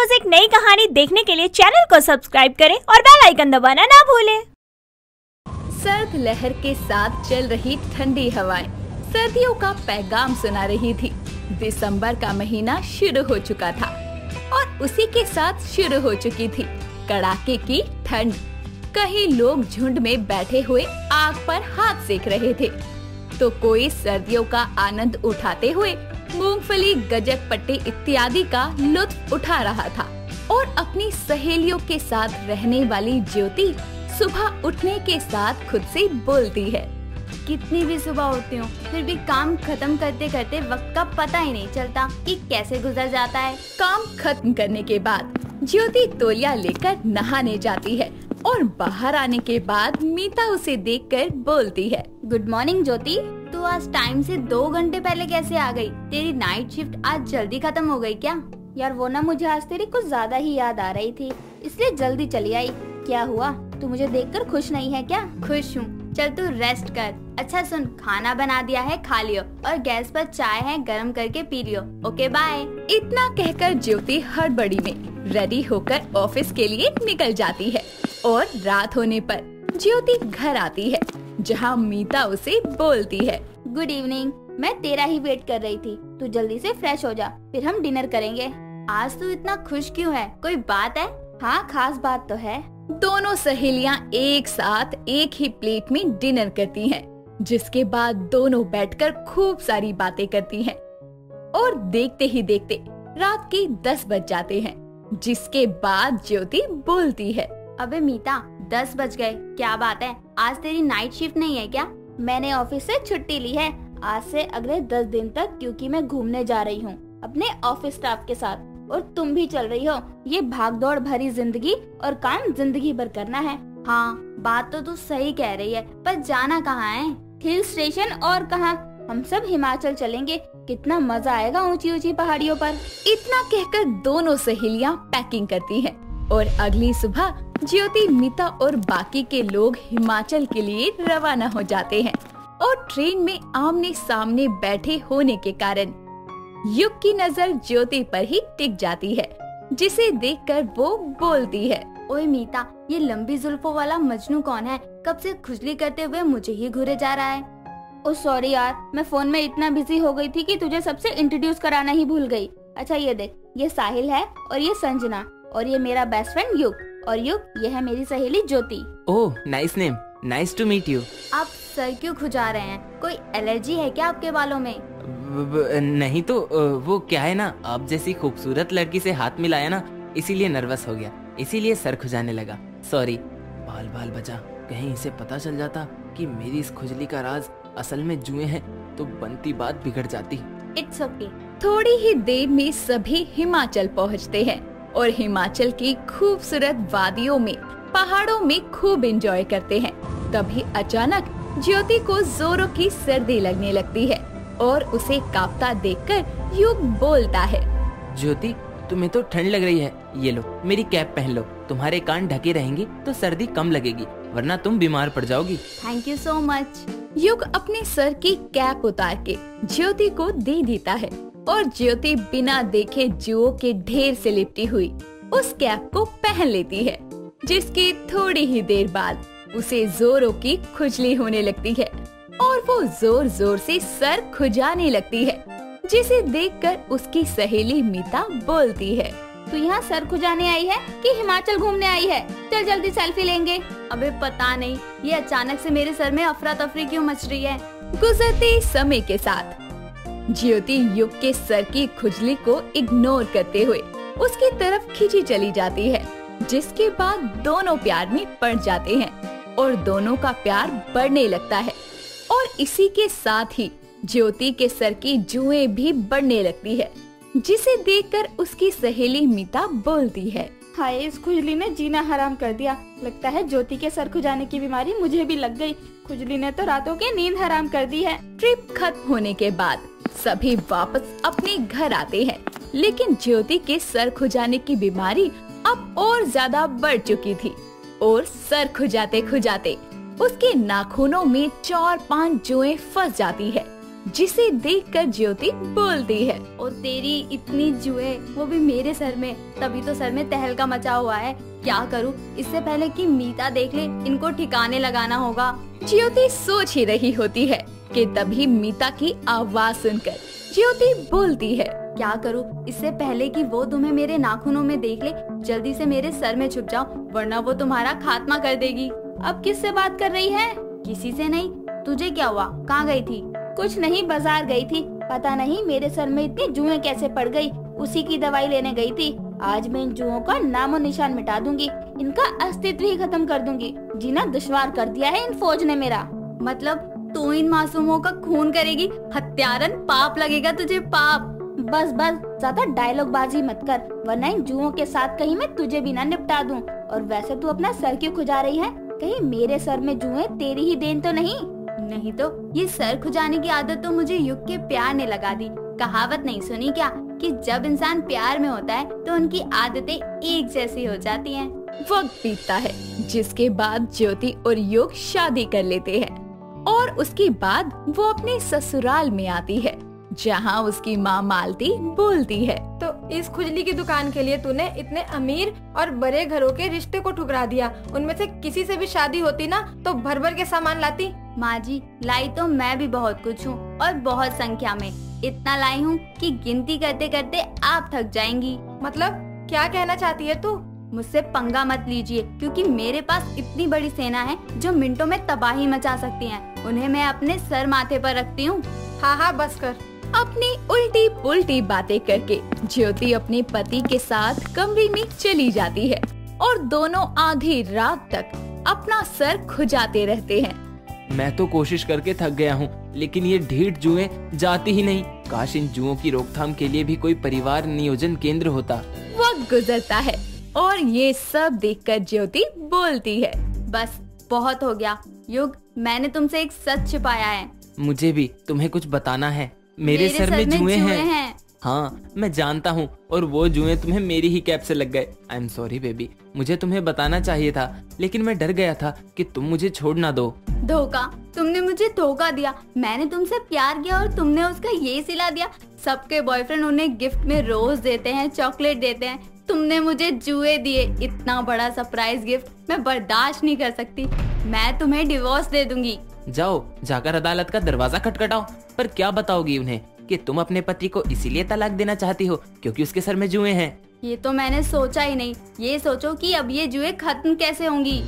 रोज एक नई कहानी देखने के लिए चैनल को सब्सक्राइब करें और बेल आइकन दबाना ना भूलें। सर्द लहर के साथ चल रही ठंडी हवाएँ। सर्दियों का पैगाम सुना रही थी। दिसंबर का महीना शुरू हो चुका था और उसी के साथ शुरू हो चुकी थी कड़ाके की ठंड। कई लोग झुंड में बैठे हुए आग पर हाथ सेक रहे थे। तो कोई सर्दियों का आनंद उठाते हुए मूंगफली, गजक पट्टी इत्यादि का लुत्फ उठा रहा था और अपनी सहेलियों के साथ रहने वाली ज्योति सुबह उठने के साथ खुद से बोलती है। कितनी भी सुबह उठती हूँ, फिर भी काम खत्म करते करते वक्त का पता ही नहीं चलता कि कैसे गुजर जाता है। काम खत्म करने के बाद ज्योति तोलिया लेकर नहाने जाती है। और बाहर आने के बाद मीता उसे देखकर बोलती है गुड मॉर्निंग ज्योति। तू आज टाइम से दो घंटे पहले कैसे आ गई? तेरी नाइट शिफ्ट आज जल्दी खत्म हो गई क्या? यार वो ना मुझे आज तेरी कुछ ज़्यादा ही याद आ रही थी, इसलिए जल्दी चली आई। क्या हुआ? तू मुझे देखकर खुश नहीं है क्या? खुश हूँ। चल तू रेस्ट कर। अच्छा सुन, खाना बना दिया है, खा लियो और गैस पर चाय है, गरम करके पी लियो। ओके बाय इतना कहकर ज्योति हड़बड़ी में रेडी होकर ऑफ़िस के लिए निकल जाती है। और रात होने पर ज्योति घर आती है जहाँ मीता उसे बोलती है। गुड इवनिंग मैं तेरा ही वेट कर रही थी। तू जल्दी से फ्रेश हो जा फिर हम डिनर करेंगे। आज तू इतना खुश क्यों है? कोई बात है? हाँ खास बात तो है। दोनों सहेलियाँ एक साथ एक ही प्लेट में डिनर करती हैं, जिसके बाद दोनों बैठकर खूब सारी बातें करती हैं। और देखते ही देखते रात के दस बज जाते हैं जिसके बाद ज्योति बोलती है। अबे मीता, दस बज गए। क्या बात है? आज तेरी नाइट शिफ्ट नहीं है क्या? मैंने ऑफ़िस से छुट्टी ली है। आज से अगले दस दिन तक क्योंकि मैं घूमने जा रही हूँ, अपने ऑफ़िस स्टाफ के साथ। और तुम भी चल रही हो। ये भागदौड़ भरी ज़िंदगी और काम ज़िंदगी भर करना है। हाँ बात तो तू सही कह रही है, पर जाना कहाँ है? हिल स्टेशन और कहाँ? हम सब हिमाचल चलेंगे। कितना मज़ा आएगा ऊँची ऊँची पहाड़ियों पर। इतना कहकर दोनों सहेलियाँ पैकिंग करती हैं। और अगली सुबह ज्योति मीता और बाकी के लोग हिमाचल के लिए रवाना हो जाते हैं और ट्रेन में आमने सामने बैठे होने के कारण युग की नज़र ज्योति पर ही टिक जाती है, जिसे देखकर वो बोलती है। ओए मीता, ये लंबी जुल्फों वाला मजनू कौन है? कब से खुजली करते हुए मुझे ही घूरे जा रहा है। ओ सॉरी यार, मैं फ़ोन में इतना बिज़ी हो गई थी कि तुझे सबसे इंट्रोड्यूस कराना ही भूल गई। अच्छा ये देख, ये साहिल है और ये संजना। और ये मेरा बेस्ट फ्रेंड युग और युग ये है मेरी सहेली Jyoti. Oh nice name nice to meet you आप सर क्यों खुजा रहे हैं? कोई एलर्जी है क्या आपके बालों में? नहीं तो वो क्या है ना आप जैसी खूबसूरत लड़की से हाथ मिलाया ना इसीलिए नर्वस हो गया इसीलिए सर खुजाने लगा। सॉरी बाल बाल बचा कहीं इसे पता चल जाता कि मेरी इस खुजली का राज असल में जुए हैं तो बनती बात बिगड़ जाती। It's okay okay. थोड़ी ही देर में सभी हिमाचल पहुँचते हैं। और हिमाचल की खूबसूरत वादियों में पहाड़ों में खूब एंजॉय करते हैं। तभी अचानक ज्योति को जोरों की सर्दी लगने लगती है और उसे कांपता देखकर युग बोलता है ज्योति तुम्हें तो ठंड लग रही है। ये लो मेरी कैप पहन लो। तुम्हारे कान ढके रहेंगे तो सर्दी कम लगेगी वरना तुम बीमार पड़ जाओगी। थैंक यू सो मच युग अपने सर की कैप उतार के ज्योति को दे देता है। और ज्योति बिना देखे जुओ के ढेर से लिपटी हुई। उस कैप को पहन लेती है, जिसकी थोड़ी ही देर बाद उसे जोरों की खुजली होने लगती है और वो ज़ोर ज़ोर से सर खुजाने लगती है, जिसे देखकर उसकी सहेली मीता बोलती है, तू यहाँ सर खुजाने आई है कि हिमाचल घूमने आई है? चल जल्दी सेल्फी लेंगे। अबे पता नहीं, ये अचानक से मेरे सर में अफरा तफरी क्यों मच रही है? गुजरते समय के साथ ज्योति युग के सर की खुजली को इग्नोर करते हुए उसकी तरफ़ खींची चली जाती है जिसके बाद दोनों प्यार में पड़ जाते हैं और दोनों का प्यार बढ़ने लगता है। और इसी के साथ ही ज्योति के सर की जुए भी बढ़ने लगती है जिसे देखकर उसकी सहेली मीता बोलती है। हाय इस खुजली ने जीना हराम कर दिया। लगता है ज्योति के सर खुजाने की बीमारी मुझे भी लग गई। खुजली ने तो रातों की नींद हराम कर दी है। ट्रिप खत्म होने के बाद सभी वापस अपने घर आते हैं। लेकिन ज्योति के सर खुजाने की बीमारी अब और ज़्यादा बढ़ चुकी थी। और सर खुजाते खुजाते उसके नाखूनों में चार पाँच जुए फंस जाती है, जिसे देखकर ज्योति बोलती है, और तेरी इतनी जुए, वो भी मेरे सर में, तभी तो सर में तहलका मचा हुआ है। क्या करूँ? इससे पहले कि मीता देख ले, इनको ठिकाने लगाना होगा। ज्योति सोच ही रही होती है। कि तभी मीता की आवाज़ सुनकर ज्योति बोलती है, क्या करूँ? इससे पहले कि वो तुम्हें मेरे नाखूनों में देख ले, जल्दी से मेरे सर में छुप जाओ, वरना वो तुम्हारा खात्मा कर देगी। अब किस किससे बात कर रही है? किसी से नहीं। तुझे क्या हुआ? कहाँ गई थी? कुछ नहीं, बाज़ार गई थी। पता नहीं मेरे सर में इतनी जुए कैसे पड़ गई। उसी की दवाई लेने गई थी। आज मैं इन जुओं का नामो निशान मिटा दूँगी। इनका अस्तित्व ही खत्म कर दूँगी। जीना दुश्वार कर दिया है इन फौज ने मेरा। मतलब तू इन मासूमों का खून करेगी, हत्यारन पाप लगेगा तुझे पाप। बस बस, ज़्यादा डायलॉग बाजी मत कर, वरना इन जुओं के साथ कहीं मैं तुझे भी ना निपटा दूँ। और वैसे तू अपना सर क्यों खुजा रही है? कहीं मेरे सर में जुए तेरी ही देन तो नहीं? नहीं तो ये सर खुजाने की आदत तो मुझे युग के प्यार ने लगा दी। कहावत नहीं सुनी क्या कि जब इंसान प्यार में होता है तो उनकी आदतें एक जैसी हो जाती हैं। वक्त बीतता है, जिसके बाद ज्योति और युग शादी कर लेते हैं। और उसके बाद वो अपने ससुराल में आती है जहाँ उसकी माँ मालती बोलती है। तो इस खुजली की दुकान के लिए तूने इतने अमीर और बड़े घरों के रिश्ते को ठुकरा दिया। उनमें से किसी से भी शादी होती ना तो भर भर के सामान लाती। माँ जी लाई तो मैं भी बहुत कुछ हूँ और बहुत संख्या में। इतना लाई हूँ कि गिनती करते करते आप थक जाएँगी। मतलब क्या कहना चाहती है तू? मुझसे पंगा मत लीजिए क्योंकि मेरे पास इतनी बड़ी सेना है जो मिनटों में तबाही मचा सकती हैं। उन्हें मैं अपने सर माथे पर रखती हूँ। हाँ हाँ बस कर। अपनी उल्टी पुल्टी बातें करके ज्योति अपने पति के साथ कमरे में चली जाती है और दोनों आधी रात तक अपना सर खुजाते रहते हैं। मैं तो कोशिश करके थक गया हूँ लेकिन ये ढीठ जुए जाती ही नहीं। काश इन जुओं की रोकथाम के लिए भी कोई परिवार नियोजन केंद्र होता। वक्त गुजरता है। और ये सब देखकर ज्योति बोलती है। बस बहुत हो गया। युग मैंने तुमसे एक सच छिपाया है। मुझे भी तुम्हें कुछ बताना है? मेरे, मेरे सर, में जुए हैं।, हैं। हाँ मैं जानता हूँ और वो जुए तुम्हें मेरी ही कैप से लग गए। आई एम सॉरी बेबी मुझे तुम्हें बताना चाहिए था लेकिन मैं डर गया था कि तुम मुझे छोड़ ना दो। धोखा। तुमने मुझे धोखा दिया। मैंने तुमसे प्यार किया और तुमने उसका ये सिला दिया। सबके बॉयफ्रेंड उन्हें गिफ्ट में रोज देते हैं चॉकलेट देते हैं। तुमने मुझे जुए दिए। इतना बड़ा सरप्राइज़ गिफ्ट मैं बर्दाश्त नहीं कर सकती। मैं तुम्हें डिवोर्स दे दूँगी। जाओ जाकर अदालत का दरवाज़ा खटखटाओ। पर क्या बताओगी उन्हें कि तुम अपने पति को इसीलिए तलाक देना चाहती हो क्योंकि उसके सर में जुए हैं। ये तो मैंने सोचा ही नहीं। ये सोचो कि अब ये जुए खत्म कैसे होंगी?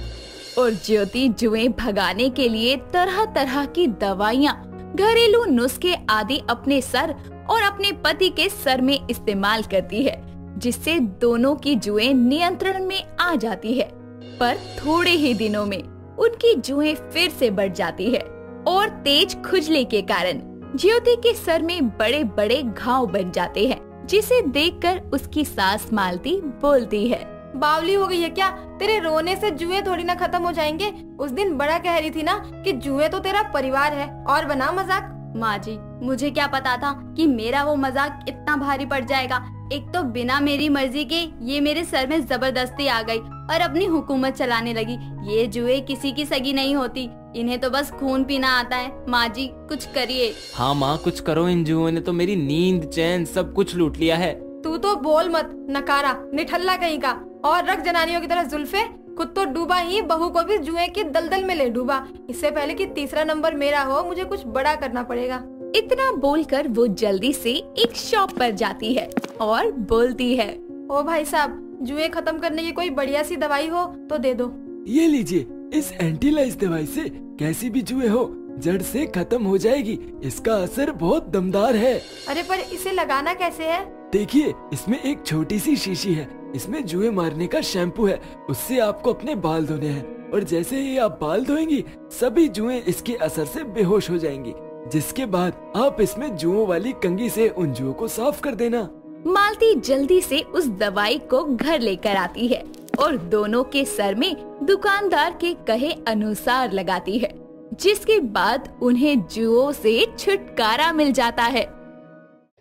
और ज्योति जुए भगाने के लिए तरह तरह की दवाइयाँ घरेलू नुस्खे आदि अपने सर और अपने पति के सर में इस्तेमाल करती है। जिससे दोनों की जुए नियंत्रण में आ जाती है। पर थोड़े ही दिनों में उनकी जुए फिर से बढ़ जाती है और तेज खुजली के कारण ज्योति के सर में बड़े बड़े घाव बन जाते हैं जिसे देखकर उसकी सास मालती बोलती है। बावली हो गई है क्या? तेरे रोने से जुए थोड़ी ना खत्म हो जाएँगे। उस दिन बड़ा कह रही थी ना कि जुए तो तेरा परिवार है और बना मज़ाक। माँ जी मुझे क्या पता था कि मेरा वो मज़ाक इतना भारी पड़ जाएगा। एक तो बिना मेरी मर्ज़ी के ये मेरे सर में ज़बरदस्ती आ गई और अपनी हुकूमत चलाने लगी। ये जुए किसी की सगी नहीं होती। इन्हें तो बस खून पीना आता है। माँ जी कुछ करिए। हाँ माँ कुछ करो इन जुओं ने तो मेरी नींद चैन सब कुछ लूट लिया है। तू तो बोल मत नकारा निठल्ला कहीं का। और रख जनानियों की तरह जुल्फे। खुद तो डूबा ही बहू को भी जुए के दलदल में ले डूबा। इससे पहले कि तीसरा नंबर मेरा हो मुझे कुछ बड़ा करना पड़ेगा। इतना बोलकर वो जल्दी से एक शॉप पर जाती है और बोलती है ओ भाई साहब जुए खत्म करने की कोई बढ़िया सी दवाई हो तो दे दो। ये लीजिए इस एंटीलाइज दवाई से कैसी भी जुए हो जड़ से खत्म हो जाएगी इसका असर बहुत दमदार है। अरे पर इसे लगाना कैसे है? देखिए इसमें एक छोटी सी शीशी है इसमें जुए मारने का शैम्पू है उससे आपको अपने बाल धोने हैं और जैसे ही आप बाल धोएँगी सभी जुए इसके असर से बेहोश हो जाएँगी। जिसके बाद आप इसमें जुओं वाली कंगी से उन जुओं को साफ़ कर देना। मालती जल्दी से उस दवाई को घर लेकर आती है और दोनों के सर में दुकानदार के कहे अनुसार लगाती है जिसके बाद उन्हें जुओं से छुटकारा मिल जाता है।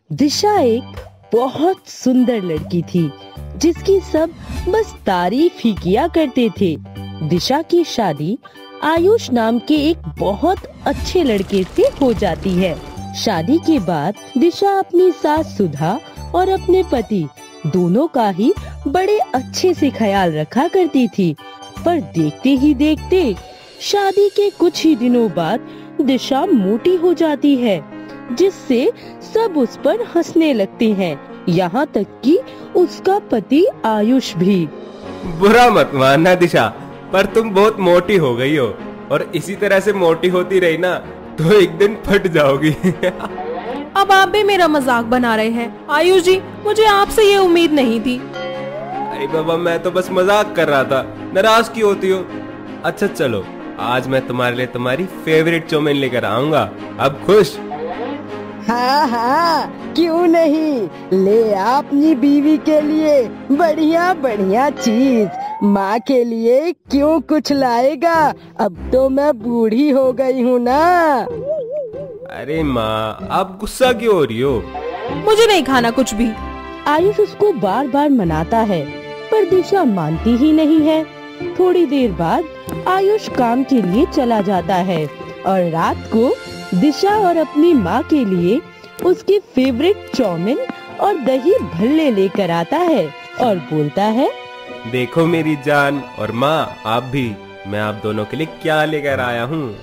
दिशा एक बहुत सुंदर लड़की थी जिसकी सब बस तारीफ़ ही किया करते थे। दिशा की शादी आयुष नाम के एक बहुत अच्छे लड़के से हो जाती है। शादी के बाद दिशा अपनी सास सुधा और अपने पति दोनों का ही बड़े अच्छे से ख्याल रखा करती थी। पर देखते ही देखते शादी के कुछ ही दिनों बाद दिशा मोटी हो जाती है, जिससे सब उस पर हंसने लगते हैं। यहाँ तक कि उसका पति आयुष भी। बुरा मत मानना दिशा। पर तुम बहुत मोटी हो गई हो। और इसी तरह से मोटी होती रही ना तो एक दिन फट जाओगी। अब आप भी मेरा मज़ाक बना रहे हैं। आयुष जी मुझे आपसे ये उम्मीद नहीं थी। अरे बाबा मैं तो बस मज़ाक कर रहा था। नाराज़ क्यों होती हो? अच्छा चलो आज मैं तुम्हारे लिए तुम्हारी फेवरेट चौमिन लेकर आऊँगा। अब खुश? हाँ हाँ क्यों नहीं? ले अपनी बीवी के लिए बढ़िया बढ़िया चीज़। माँ के लिए क्यों कुछ लाएगा? अब तो मैं बूढ़ी हो गई हूँ ना। अरे माँ आप गुस्सा क्यों हो रही हो? मुझे नहीं खाना कुछ भी। आयुष उसको बार बार मनाता है पर दिशा मानती ही नहीं है। थोड़ी देर बाद आयुष काम के लिए चला जाता है और रात को दिशा और अपनी माँ के लिए उसकी फेवरेट चौमिन और दही भल्ले लेकर आता है और बोलता है देखो मेरी जान। और माँ आप भी। मैं आप दोनों के लिए क्या लेकर आया हूँ?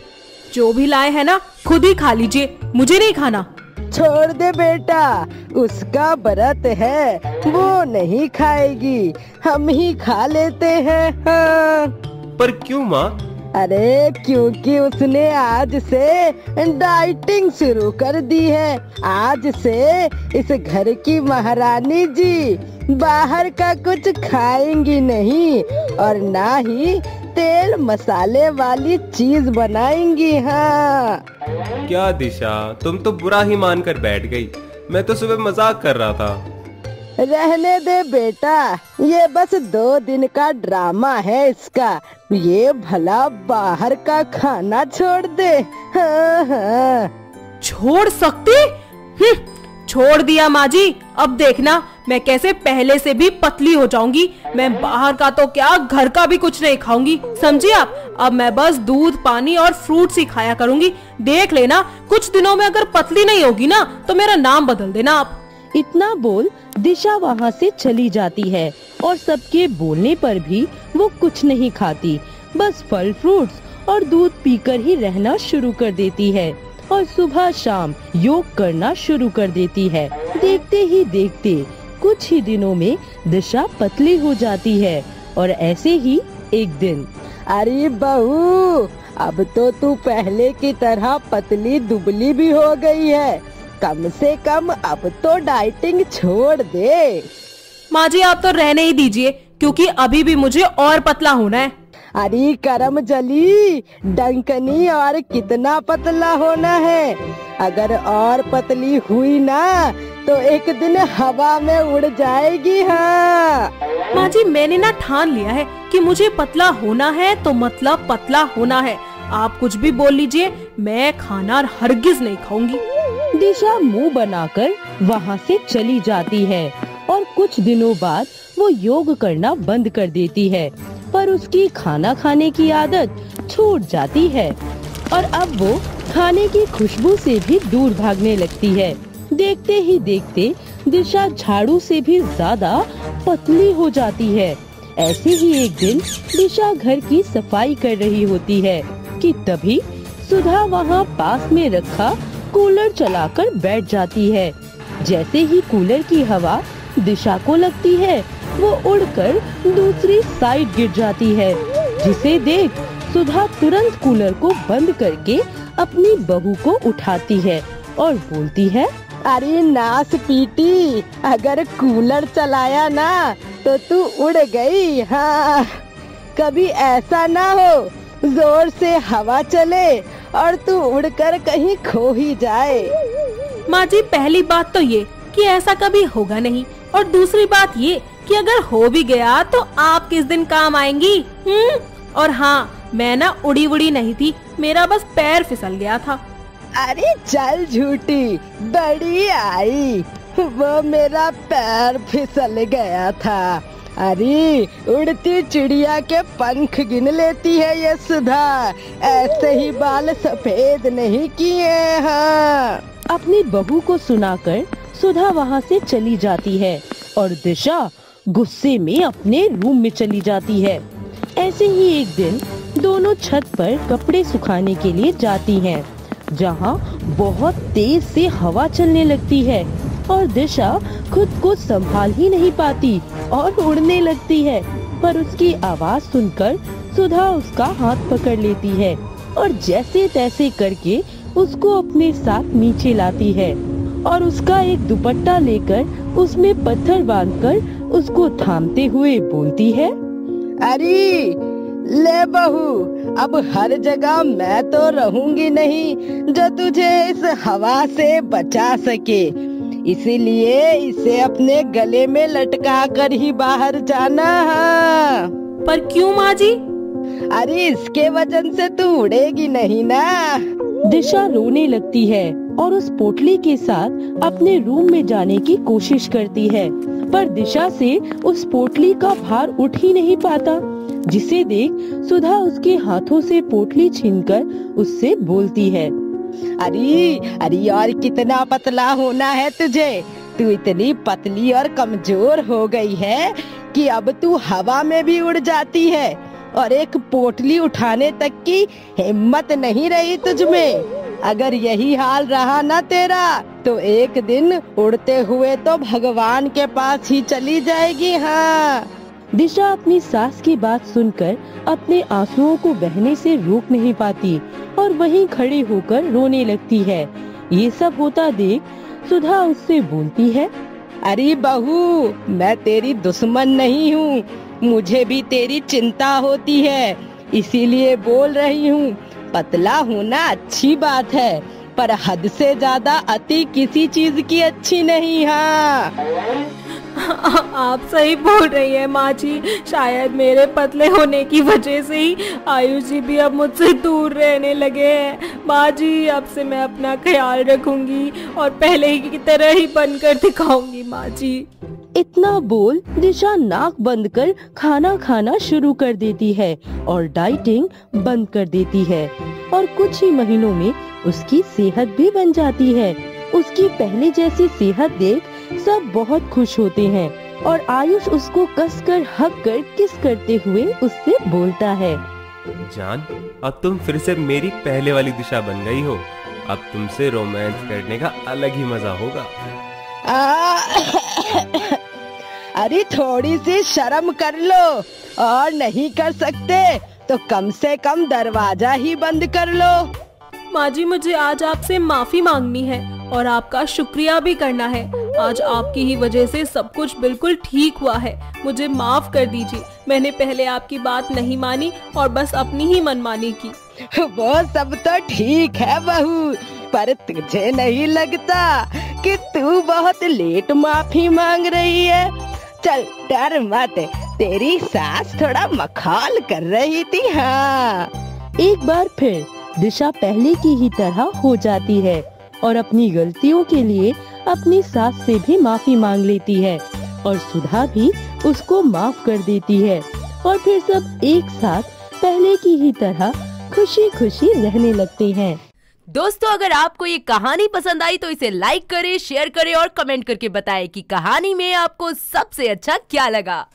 जो भी लाए है ना खुद ही खा लीजिए। मुझे नहीं खाना। छोड़ दे बेटा उसका व्रत है वो नहीं खाएगी। हम ही खा लेते हैं। हाँ। पर क्यों माँ? अरे क्योंकि उसने आज से डाइटिंग शुरू कर दी है। आज से इस घर की महारानी जी बाहर का कुछ खाएँगी नहीं और ना ही तेल मसाले वाली चीज़ बनाएँगी हाँ। क्या दिशा? तुम तो बुरा ही मान कर बैठ गई। मैं तो सुबह मज़ाक कर रहा था। रहने दे बेटा ये बस दो दिन का ड्रामा है इसका। ये भला बाहर का खाना छोड़ दे हाँ हाँ। छोड़ सकती? हम्म, छोड़ दिया माँ जी अब देखना, मैं कैसे पहले से भी पतली हो जाऊँगी। मैं बाहर का तो क्या, घर का भी कुछ नहीं खाऊँगी। समझी आप? अब मैं बस दूध, पानी और फ्रूट्स ही खाया करूँगी। देख लेना, कुछ दिनों में अगर पतली नहीं होगी ना तो मेरा नाम बदल देना आप। इतना बोल दिशा वहाँ से चली जाती है और सबके बोलने पर भी वो कुछ नहीं खाती। बस फल फ्रूट्स और दूध पीकर ही रहना शुरू कर देती है। और सुबह शाम योग करना शुरू कर देती है। देखते ही देखते कुछ ही दिनों में दिशा पतली हो जाती है और ऐसे ही एक दिन। अरे बहू, अब तो तू पहले की तरह पतली दुबली भी हो गई है। कम से कम अब तो डाइटिंग छोड़ दे। माँ जी, आप तो रहने ही दीजिए, क्योंकि अभी भी मुझे और पतला होना है। अरे करम जली डंकनी और कितना पतला होना है। अगर और पतली हुई ना तो एक दिन हवा में उड़ जाएगी हाँ। माँ जी मैंने ना ठान लिया है कि मुझे पतला होना है तो मतलब पतला होना है। आप कुछ भी बोल लीजिए मैं खाना हरगिज नहीं खाऊँगी। दिशा मुँह बनाकर वहाँ से चली जाती है और कुछ दिनों बाद वो योग करना बंद कर देती है। पर उसकी खाना खाने की आदत छूट जाती है और अब वो खाने की खुशबू से भी दूर भागने लगती है। देखते ही देखते दिशा झाड़ू से भी ज़्यादा पतली हो जाती है। ऐसे ही एक दिन दिशा घर की सफ़ाई कर रही होती है कि तभी सुधा वहाँ पास में रखा कूलर चलाकर बैठ जाती है। जैसे ही कूलर की हवा दिशा को लगती है वो उड़कर दूसरी साइड गिर जाती है। जिसे देख सुधा तुरंत कूलर को बंद करके अपनी बहू को उठाती है और बोलती है, अरे नास पीटी, अगर कूलर चलाया ना तो तू उड़ गई हाँ। कभी ऐसा ना हो, ज़ोर से हवा चले और तू उड़कर कहीं खो ही जाए। माँ जी, पहली बात तो ये कि ऐसा कभी होगा नहीं और दूसरी बात ये कि अगर हो भी गया तो आप किस दिन काम आएँगी? हम्म? और हाँ मैं ना उड़ी उड़ी नहीं थी मेरा बस पैर फिसल गया था। अरे चल झूठी बड़ी आई। वो मेरा पैर फिसल गया था। अरे उड़ती चिड़िया के पंख गिन लेती है ये सुधा। ऐसे ही बाल सफ़ेद नहीं किए हाँ। अपनी बहू को सुनाकर सुधा वहाँ से चली जाती है और दिशा गुस्से में अपने रूम में चली जाती है। ऐसे ही एक दिन दोनों छत पर कपड़े सुखाने के लिए जाती हैं, जहाँ बहुत तेज से हवा चलने लगती है और दिशा खुद को संभाल ही नहीं पाती और उड़ने लगती है पर उसकी आवाज़ सुनकर सुधा उसका हाथ पकड़ लेती है और जैसे तैसे करके उसको अपने साथ नीचे लाती है और उसका एक दुपट्टा लेकर उसमें पत्थर बांधकर उसको थामते हुए बोलती है अरे ले बहू अब हर जगह मैं तो रहूँगी नहीं जो तुझे इस हवा से बचा सके। इसीलिए इसे अपने गले में लटका कर ही बाहर जाना है। पर क्यों माँ जी? अरे इसके वज़न से तू उड़ेगी नहीं ना। दिशा रोने लगती है और उस पोटली के साथ अपने रूम में जाने की कोशिश करती है। पर दिशा से उस पोटली का भार उठ ही नहीं पाता, जिसे देख सुधा उसके हाथों से पोटली छीनकर उससे बोलती है, अरे अरे और कितना पतला होना है तुझे। तू इतनी पतली और कमज़ोर हो गई है कि अब तू हवा में भी उड़ जाती है। और एक पोटली उठाने तक की हिम्मत नहीं रही तुझ में। अगर यही हाल रहा ना तेरा तो एक दिन उड़ते हुए तो भगवान के पास ही चली जाएगी हाँ। दिशा अपनी सास की बात सुनकर अपने आंसुओं को बहने से रोक नहीं पाती और वहीं खड़ी होकर रोने लगती है। ये सब होता देख सुधा उससे बोलती है अरे बहू मैं तेरी दुश्मन नहीं हूँ। मुझे भी तेरी चिंता होती है, इसीलिए बोल रही हूँ, पतला होना अच्छी बात है, पर हद से ज़्यादा अति किसी चीज़ की अच्छी नहीं हाँ। आप सही बोल रही है, माँ जी। शायद मेरे पतले होने की वजह से ही आयुष जी भी अब मुझसे दूर रहने लगे हैं। माँ जी, अब से मैं अपना ख्याल रखूँगी और पहले ही की तरह ही बनकर दिखाऊँगी, माँ जी। इतना बोल दिशा नाक बंद कर खाना खाना शुरू कर देती है और डाइटिंग बंद कर देती है। और कुछ ही महीनों में उसकी सेहत भी बन जाती है। उसकी पहले जैसी सेहत देख सब बहुत खुश होते हैं और आयुष उसको कसकर हक कर किस करते हुए उससे बोलता है। जान अब तुम फिर से मेरी पहले वाली दिशा बन गई हो। अब तुमसे रोमांस करने का अलग ही मज़ा होगा। अरे थोड़ी सी शर्म कर लो। और नहीं कर सकते तो कम से कम दरवाज़ा ही बंद कर लो। माँ जी मुझे आज आपसे माफ़ी मांगनी है और आपका शुक्रिया भी करना है। आज आपकी ही वजह से सब कुछ बिल्कुल ठीक हुआ है। मुझे माफ़ कर दीजिए। मैंने पहले आपकी बात नहीं मानी और बस अपनी ही मनमानी की। वो सब तो ठीक है बहू पर तुझे नहीं लगता कि तू बहुत लेट माफ़ी मांग रही है। चल, डर मत। तेरी सास थोड़ा मखाल कर रही थी हाँ। एक बार फिर दिशा पहले की ही तरह हो जाती है और अपनी गलतियों के लिए अपनी सास से भी माफ़ी मांग लेती है और सुधा भी उसको माफ़ कर देती है और फिर सब एक साथ पहले की ही तरह खुशी खुशी रहने लगते हैं। दोस्तों, अगर आपको ये कहानी पसंद आई तो इसे लाइक करें शेयर करें और कमेंट करके बताएँ कि कहानी में आपको सबसे अच्छा क्या लगा।